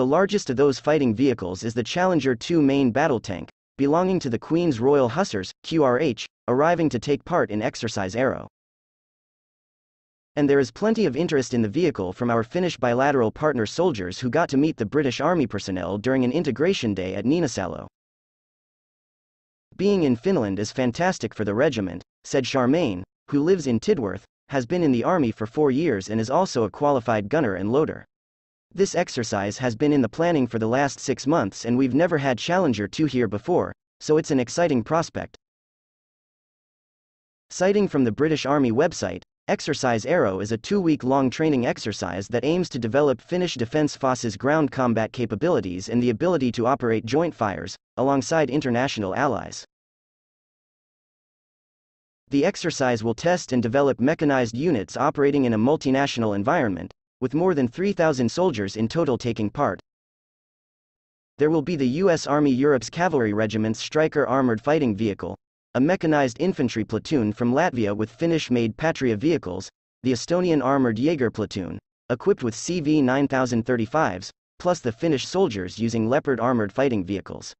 The largest of those fighting vehicles is the Challenger 2 main battle tank, belonging to the Queen's Royal Hussars, QRH, arriving to take part in Exercise Arrow. And there is plenty of interest in the vehicle from our Finnish bilateral partner soldiers who got to meet the British Army personnel during an integration day at Niinisalo. Being in Finland is fantastic for the regiment, said Charmaine, who lives in Tidworth, has been in the army for four years and is also a qualified gunner and loader. This exercise has been in the planning for the last six months and we've never had Challenger 2 here before, so it's an exciting prospect. Citing from the British Army website, Exercise Arrow is a two-week long training exercise that aims to develop Finnish Defence Forces ground combat capabilities and the ability to operate joint fires, alongside international allies. The exercise will test and develop mechanized units operating in a multinational environment, with more than 3,000 soldiers in total taking part. There will be the U.S. Army Europe's Cavalry Regiment's Stryker armored fighting vehicle, a mechanized infantry platoon from Latvia with Finnish-made Patria vehicles, the Estonian armored Jaeger platoon, equipped with CV-9035s, plus the Finnish soldiers using Leopard armored fighting vehicles.